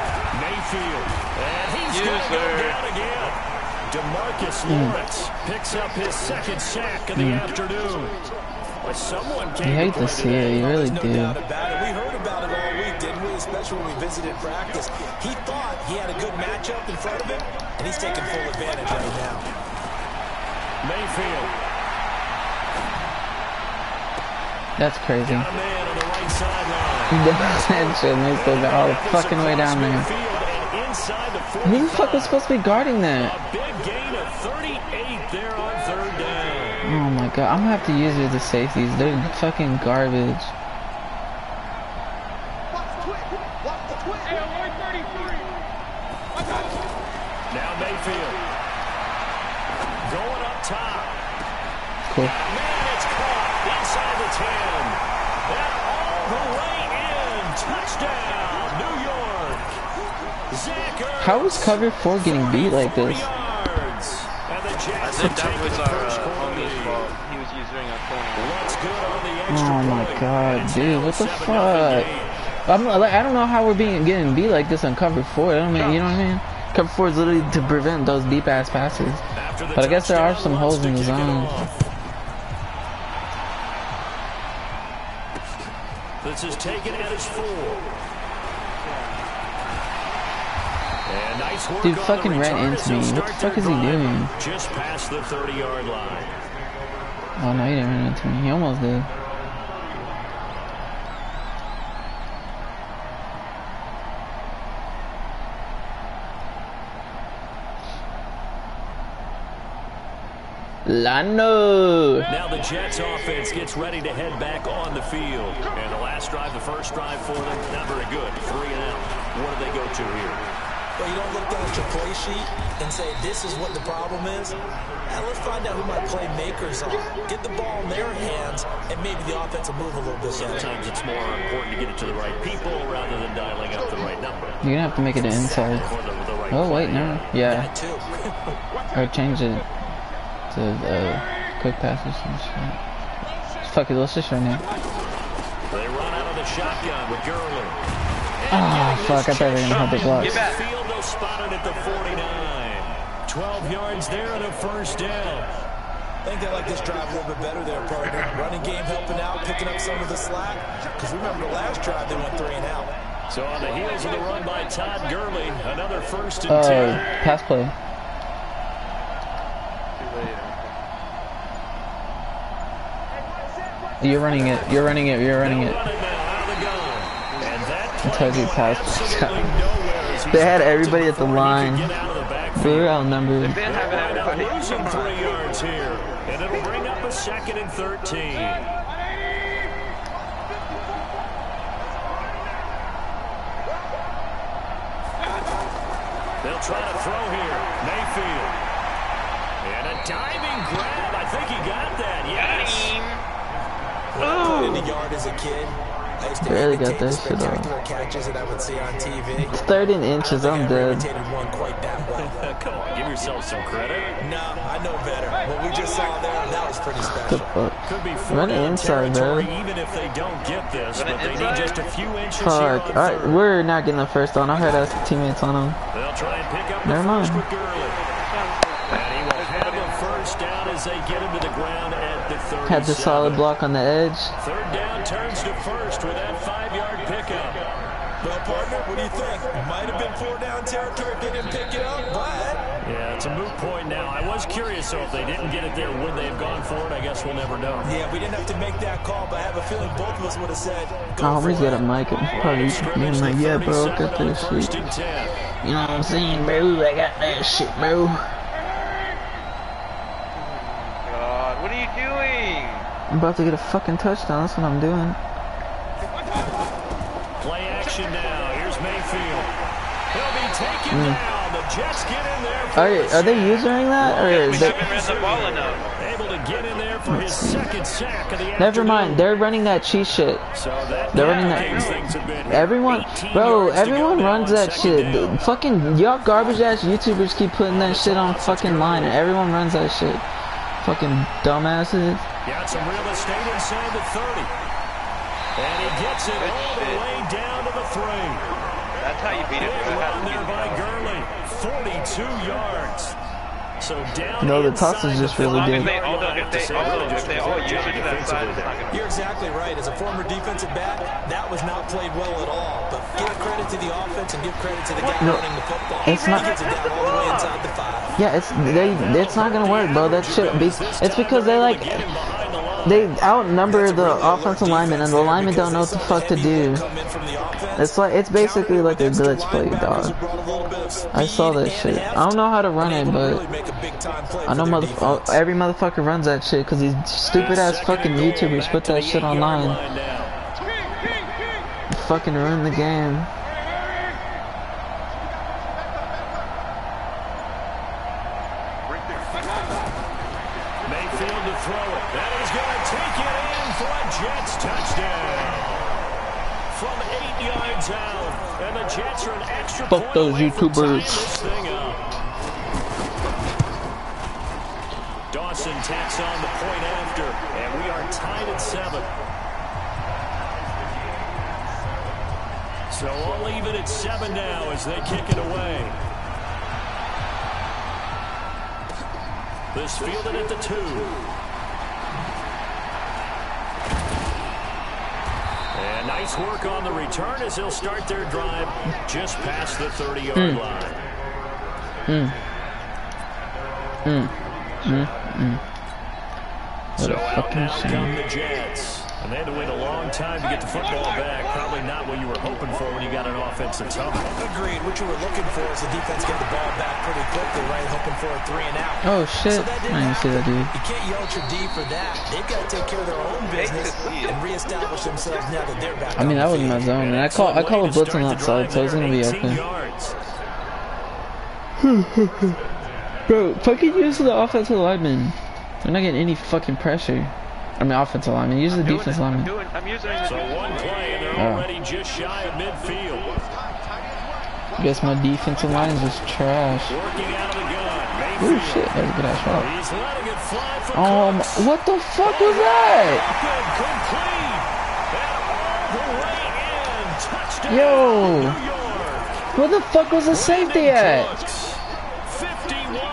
Mayfield. And he's going to go down again. Demarcus Lawrence picks up his second sack of the afternoon. But someone came You hate to to see it. You really no do. doubt about it. We heard about it all week, didn't we? Especially when we visited practice. He thought he had a good matchup in front of him, and he's taking full advantage right now. Mayfield. He crazy. that they still got all the fucking way down there. Who the fuck was supposed to be guarding that? A big gain of 38 there on third down. Oh my god, I'm gonna have to use it as safeties. They're fucking garbage. Now Mayfield. Going up top. Cool. Man, it's caught inside the 10. And all the way in. Touchdown, New York. Zach Ertz. How is cover four getting beat like this? yards. And the I think that was our uh, homie's fault. He was using a corner. What's good on the extra Oh my god, dude, what the fuck? I'm like, I don't know how we're being getting beat like this on cover four. I don't mean, you know what I mean? Cover four is literally to prevent those deep ass passes. But I guess there are some holes in the kick it zone. Taken at his four. And nice Dude fucking ran into me. What the fuck is he doing? Just past the 30-yard line. Oh no, he didn't run into me. He almost did. Lano. Now the Jets offense gets ready to head back on the field. And the last drive, the first drive for them, not very good. Three and out. What do they go to here? Well, you don't look down at your play sheet and say, this is what the problem is. Now let's find out who my playmakers are. Get the ball in their hands, and maybe the offense will move a little bit better. Sometimes it's more important to get it to the right people rather than dialing up the right number. You're gonna have to make it inside. Or the, the right Oh wait, no. Yeah. That too. Or change it to uh, quick passes and shit. Fuck it, let's just run it. They run out of the shotgun with Gurley. Ah, fuck, I thought they were gonna have the blocks. Get back. Field, they'll spot it at the 49. 12 yards there and a first down. I think they like this drive a little bit better there, partner. Running game helping out, picking up some of the slack. Because remember the last drive, they went three and out. So on the heels of the run by Todd Gurley, another first and Uh, 10. pass play. Too late. You're running it. You're running it. You're running it. run it now out of the gun. And that I told you pass absolutely play. nowhere as he's They had everybody at the line. could get out of. We were outnumbered. Been having Wind everybody. losing three yards here, and it'll bring up a second and 13. They'll try to throw here. Mayfield. And a diving grab. I think he got that. Yes. Put in the yard as a kid. I used to Barely got that the shit off. catches that I would see on TV. It's third and inches. I I'm don't think I ever dead. one quite that well. Come on, give yourself some credit. No, I know better. What we just saw there, that was pretty The special. fuck? Could be Run down inside, territory, bro. even if they don't get this, but they need just a few inches Fuck. here Alright, we're not getting the first down. I heard us teammates on him. They'll try and pick up Never mind. And he will have the first down as they get him to the ground at the 37. Had the solid block on the edge. Third down turns to first with that five-yard pickup. Well, partner, what do you think? Might have been four down territory if they didn't pick it up, but Yeah, it's a moot point now. I was curious, so if they didn't get it there, would they have gone for it? I guess we'll never know. yeah, we didn't have to make that call, but I have a feeling both of us would have said, go Oh, for he's got a it. mic. and Probably being like, yeah, bro, got this shit. You know what I'm saying, bro? I got that shit, bro. God, what are you doing? I'm about to get a fucking touchdown. That's what I'm doing. Play action now. Here's Mayfield. He'll be taken hmm. down. The Jets get in there. For Are, are they using that, or is they, haven't ran the ball enough. Able to get in there for his second sack of the Never afternoon. mind. They're running that cheat shit. So that They're running that. things a bit. Everyone, bro, yards to go everyone runs that shit. down. Fucking y'all garbage ass YouTubers keep putting that shit on fucking line, and everyone runs that shit. Fucking dumbasses. Got some real estate inside the 30. And he gets it Good all the way down to the three. That's how you beat it. Big run there by. Gurley. 42 yards. So down No, the toss is just really As long as good. they all, five-yard they to also, say they all use it to that side, it's not gonna You're exactly right. As a former defensive back, that was not played well at all. But give credit to the offense and give credit to the guy No, running the football. it's not- He gets it down all the way inside the five. Yeah, it's they. It's not gonna work, bro. That shit. Be, it's because they like Get him behind the line. they outnumber the offensive linemen, and the linemen don't know what the fuck to do. Come in from the offense. It's like it's basically like a glitch play, dog. have brought a little bit of I saw that shit. I don't know how to run it, but really make a big-time play I know mother uh, every motherfucker runs that shit because these stupid ass fucking YouTubers put that shit online. Fucking ruin the game. Mayfield to throw it. That is going to take it in for a Jets touchdown. From eight yards out. And the Jets are an extra Fuck those away from tying YouTubers. Dawson tacks on the point after. And we are tied at seven. So all even at seven now as they kick it away. This fielded at the two. Nice work on the return as he'll start their drive just past the 30-yard hmm. line. Hmm. Hmm. What So a out fucking now come the Jets. And they had to wait a long time to get the football back. Probably not what you were hoping for when you got an offensive tunnel. Agreed. What you were looking for is the defense get the ball back pretty quickly, right? Hoping for a three and out. Oh shit! So that I didn't didn't see that dude. You can't yell at your D for that. They've got to take care of their own business and reestablish themselves now that they're back I mean, that the was my zone, and I call I call a blitz on that side, so it's gonna be open. Bro, fucking use the offensive lineman. They're not getting any fucking pressure. I mean, offensive lineman. Use the Doing defense it. I'm lineman. doing. I'm using it. So one play, and they're Oh. already just shy of midfield. Guess my defensive line is just trash. Working out of the gun. Oh shit, that was a good ass shot. He's letting it fly for Um, Cooks. what the fuck was that? Complete. And all the way in. Touchdown, Yo. Where the fuck was the safety at? 51.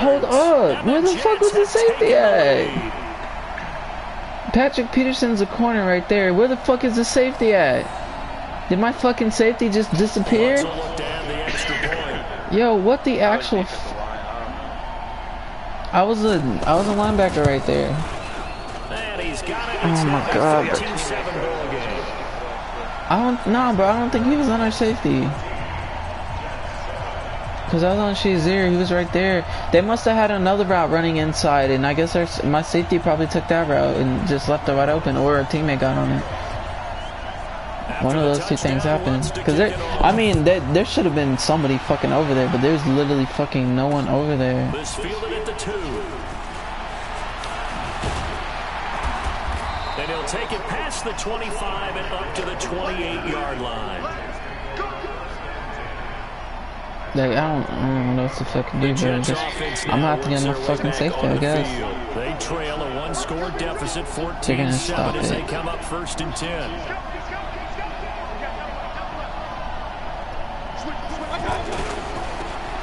Hold up, where the fuck was the safety at? Patrick Peterson's a corner right there. Where the fuck is the safety at? Did my fucking safety just disappear? Also looked to have the extra point. Yo, what the actual? Defensive F- line, I was a I was a linebacker right there. And he's got it. Oh my God. 14-7 ball game. I don't nah, bro. I don't think he was on our safety. Cause I was on Shazier, he was right there. They must have had another route running inside, and I guess my safety probably took that route and just left it wide open, or a teammate got on it. One of those two things happened. Cause there, I mean, there, there should have been somebody fucking over there, but there's literally fucking no one over there. This fielded at the two. And he'll take it past the 25 and up to the 28-yard line. Like, I don't, I don't know what to fucking do, bro. Just, I'm now gonna have to get works my fucking safety, I guess. They trail a one-score deficit, They're gonna 14-7 stop as they come up first and 10.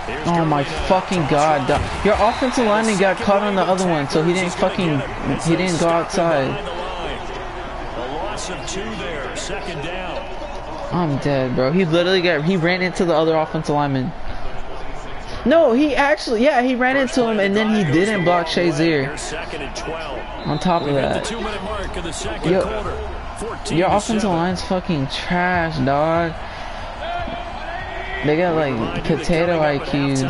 Here's Oh my fucking god. Your offensive lineman got caught on the other one, so he didn't fucking, he didn't go outside. A loss of two there, second down. I'm dead, bro. He literally got, he ran into the other offensive lineman. No, he actually, yeah, he ran into him and then he didn't block Shazier. Here's second and 12. On top of that. Yo-. Your offensive line's fucking trash, dog. They got like potato IQs.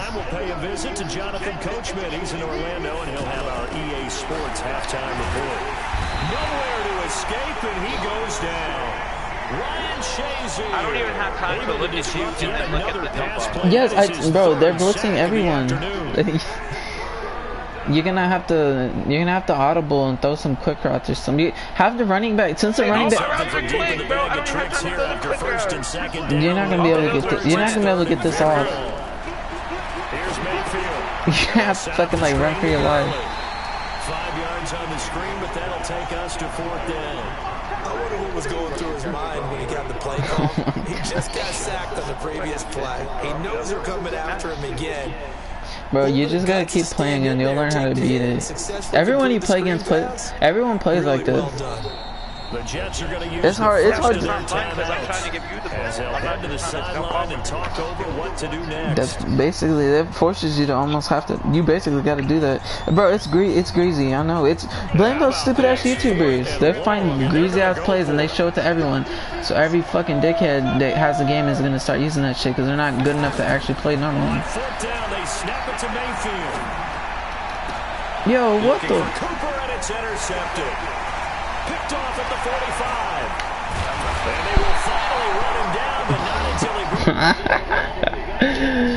Nowhere to escape, and he goes down. Ryan Shazier. I don't even have time to able look at you and then look at the pass Yes, I, bro, they're blitzing sack of the everyone. you're gonna have to, you're gonna have to audible and throw some quick routes or some. You have the running back since the Hey, running back. Route Something for the quick, bro. I bag of don't have tricks time here to throw after quick first and routes. second down. You're not gonna be able to get this. You're not gonna be able to get this off. Here's Mayfield. You have to fucking like run for your life. Five yards on the screen, but that'll take us to fourth down. Was going through his mind when he got the play call. he just got sacked on the previous play. He knows they're coming after him again. Bro, you just gotta keep playing and you'll learn how to beat it. Everyone you play against play, everyone plays like this. Well done. The Jets are going to use It's hard- it's hard to- their I'm fine, 'cause I'm trying to give you the as they'll ball. I'm head to the sideline and talk over what to do next. That's basically that forces you to almost have to. You basically got to do that, bro. It's gre- It's greasy. I know. It's blame those stupid ass YouTubers. They find greasy ass plays and they show it to everyone. So every fucking dickhead that has the game is gonna start using that shit because they're not good enough to actually play normally. Foot down, they snap it to Mayfield. Yo, what Looking the? Picked off at the 45. And they will finally run him down, but not until he